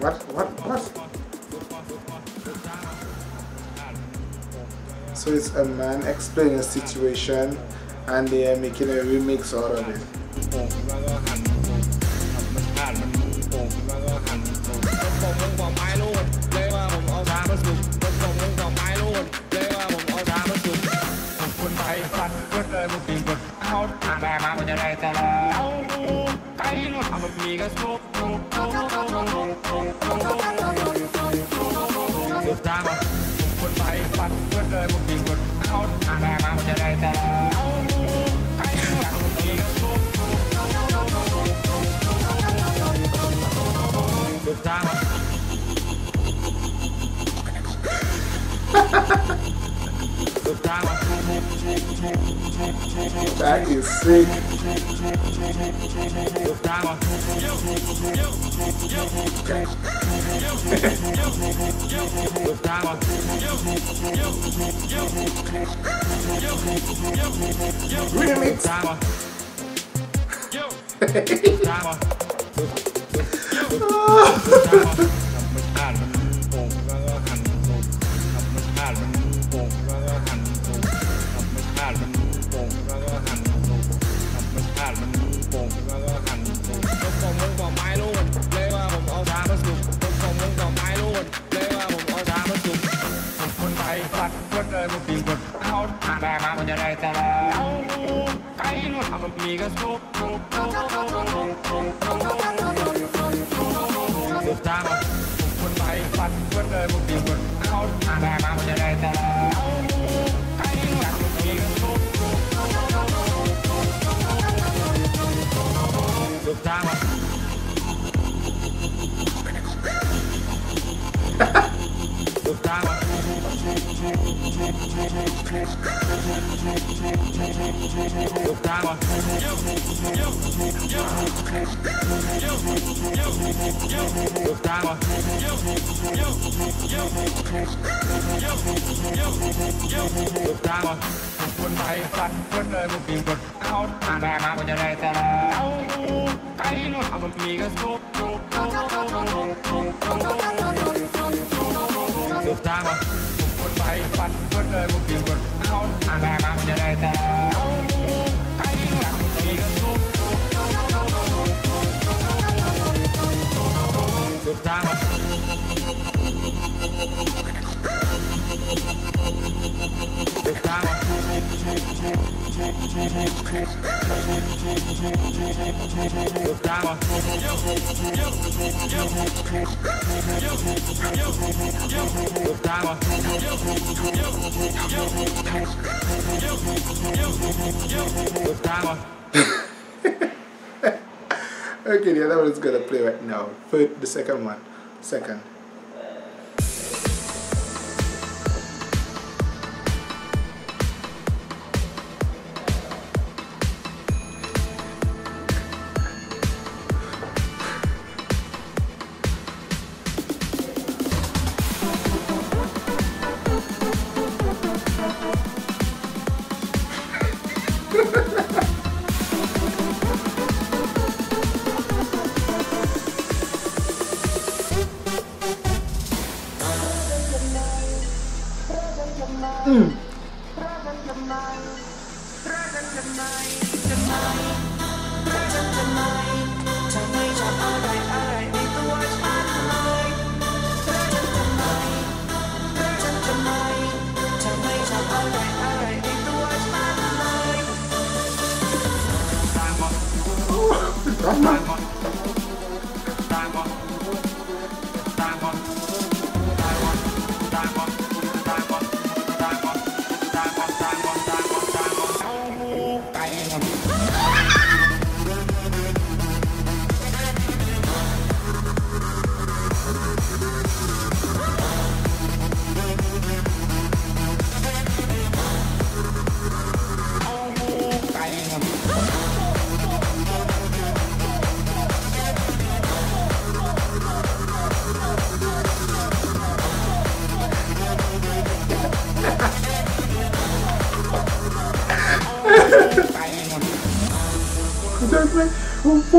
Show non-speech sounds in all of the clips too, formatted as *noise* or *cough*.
What? What? What? So it's a man explaining a situation and they are making a remix out of it. Hãy subscribe cho kênh Ghiền Mì Gõ Để không bỏ lỡ những video hấp dẫn That is sick. Remix. *laughs* อ้สัตว์กดเลยมันปีนกดเขาผ่านได้มามันจะได้แต่ละไก่นู่นทำมันมีก็สุกสุกสุกสุกสุกสุกสุกสุกสุกจ้ามันคนไปสัตว์กดเลยมันปีนกดเขาผ่านได้มามันจะได้แต่ละ quân tay sắt quân đời một tìm vật áo à ra mà bây giờ đây ta là áo cái nó hàm một mì cái số được ta mà quân tay sắt quân đời một tìm vật áo à ra mà bây giờ đây Гуртама. Гуртама. Okay, the other one is gonna play right now. Put the second one. Second.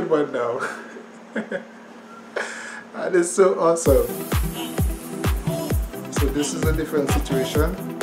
third one now. *laughs* that is so awesome. So this is a different situation.